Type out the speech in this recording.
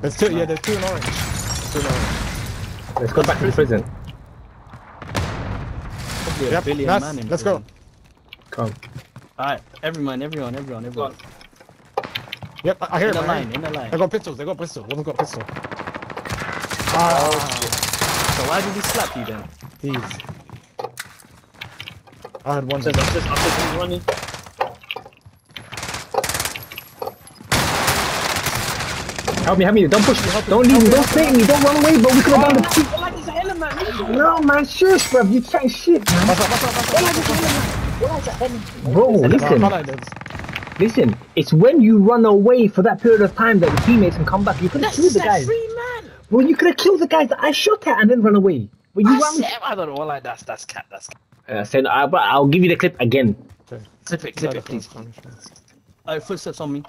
There's two, yeah, there's two in orange. Two in orange. Let's go back to the prison. Probably a Yep, nice. man in Let's go. Come. Alright, everyone, everyone, everyone, everyone. Yep, I, I hear In it. the line, in the line. They got pistols. They got pistol. One's got pistol. Ah. So why did he slap you then? Jeez. I had one. Upstairs, upstairs, upstairs, he's running. Help me, help me, don't push me, don't leave me, don't stay me, don't run away, bro, we could have done the No, man, shush, bro, you trying shit, man. Bro, listen, I like this. listen, it's when you run away for that period of time that the teammates can come back. You could have killed the guys. man. Bro, you could have killed the guys that I shot at and then run away. But you I ran. said, I don't know, like that's that's cat, that's cat. Uh, saying, uh, but I'll give you the clip again. Clip it, clip it, please. Oh, footsteps on me.